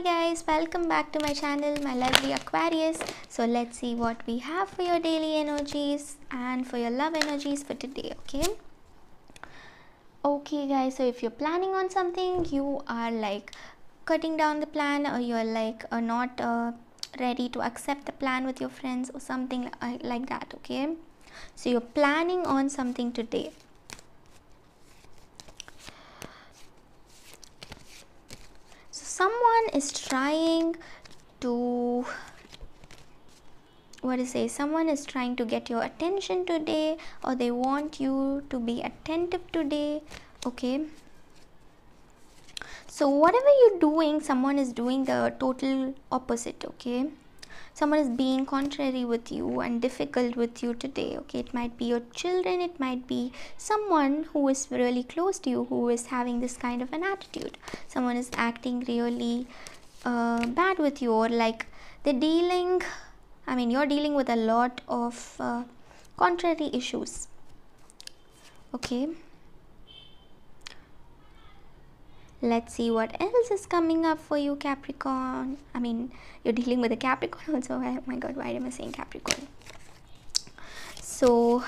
hi guys welcome back to my channel my lovely aquarius. So let's see what we have for your daily energies and for your love energies for today okay? Okay guys so if you're planning on something you are like cutting down the plan or you're like uh, not uh, ready to accept the plan with your friends or something uh, like that okay? So you're planning on something today someone is trying to what to say someone is trying to get your attention today or they want you to be attentive today okay? So whatever you're doing someone is doing the total opposite okay someone is being contrary with you and difficult with you today okay? It might be your children it might be someone who is really close to you who is having this kind of an attitude. Someone is acting really uh, bad with you or like they're dealing i mean you're dealing with a lot of uh, contrary issues okay let's see what else is coming up for you capricorn. I mean you're dealing with a capricorn also oh my god why am i saying capricorn? So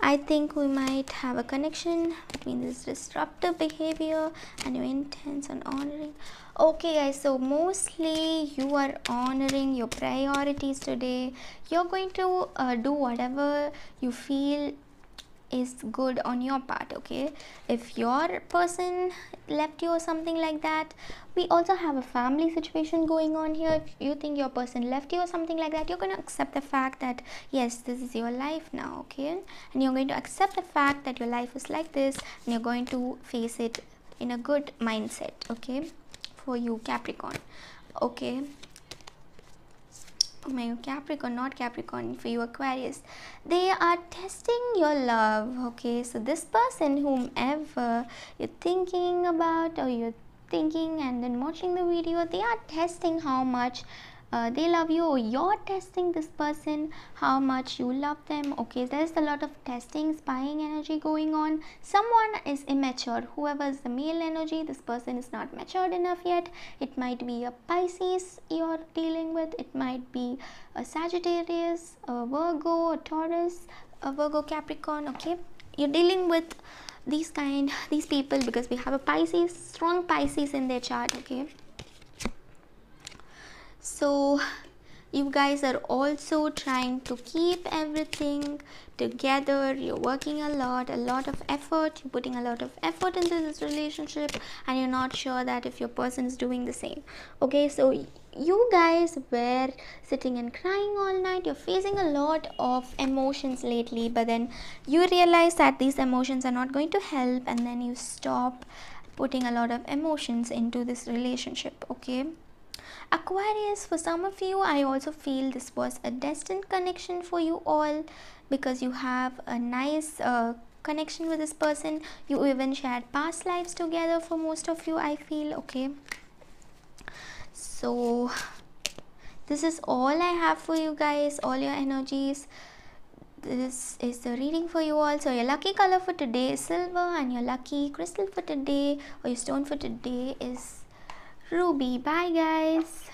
i think we might have a connection between this disruptive behavior and your intense on honoring. Okay guys so mostly you are honoring your priorities today. You're going to uh, do whatever you feel is good on your part okay? If your person left you or something like that we also have a family situation going on here. If you think your person left you or something like that you're going to accept the fact that yes this is your life now okay? And you're going to accept the fact that your life is like this and you're going to face it in a good mindset okay? For you capricorn okay my Capricorn, not Capricorn, for you Aquarius, they are testing your love. Okay, so this person, whomever you're thinking about or you're thinking and then watching the video, they are testing how much uh, they love you. Or you're testing this person how much you love them. Okay there's a lot of testing spying energy going on. Someone is immature. Whoever is the male energy this person is not matured enough yet. It might be a pisces you're dealing with. It might be a sagittarius a virgo a taurus a virgo capricorn. Okay you're dealing with these kind these people because we have a pisces strong pisces in their chart. Okay so you guys are also trying to keep everything together. You're working a lot a lot of effort. You're putting a lot of effort into this relationship and you're not sure that if your person is doing the same. Okay so you guys were sitting and crying all night. You're facing a lot of emotions lately but then you realize that these emotions are not going to help and then you stop putting a lot of emotions into this relationship okay Aquarius, for some of you, I also feel this was a destined connection for you all because you have a nice uh, connection with this person. You even shared past lives together for most of you, I feel. Okay. So, this is all I have for you guys, all your energies. This is the reading for you all. So, your lucky color for today is silver, and your lucky crystal for today or your stone for today is Ruby. Bye, guys.